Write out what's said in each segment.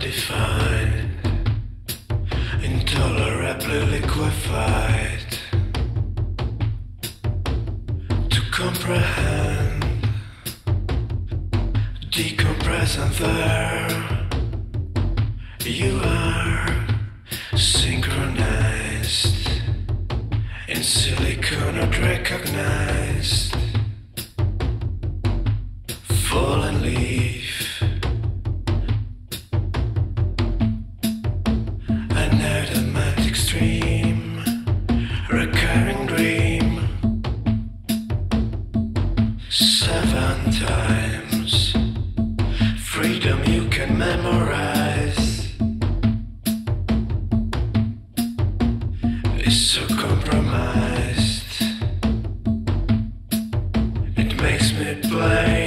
undefined, intolerably liquefied. To comprehend, decompress and there you are synchronized in silicon not recognized. it play?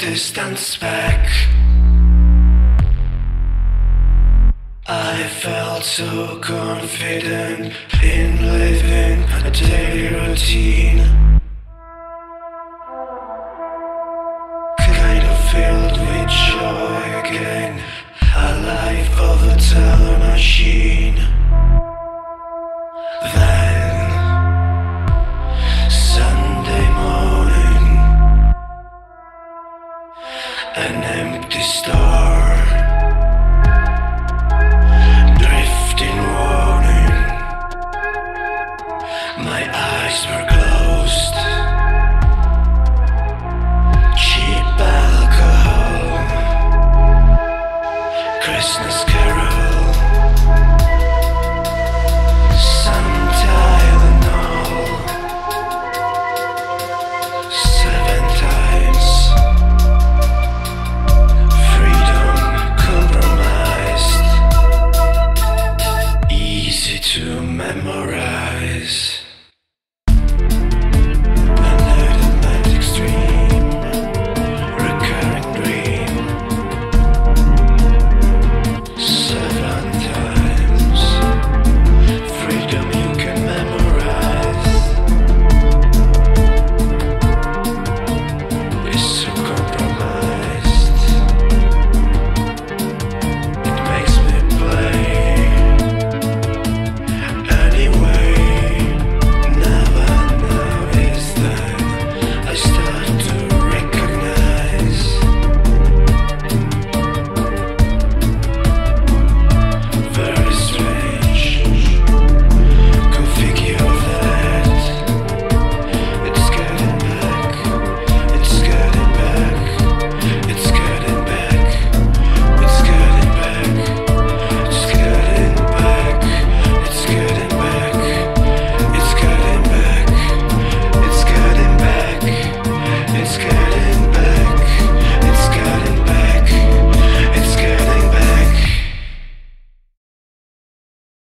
Distance back. I felt so confident in living a daily routine. Kind of filled with joy again, a life of a time machine. An empty star, drifting. My eyes were closed. Cheap alcohol, Christmas.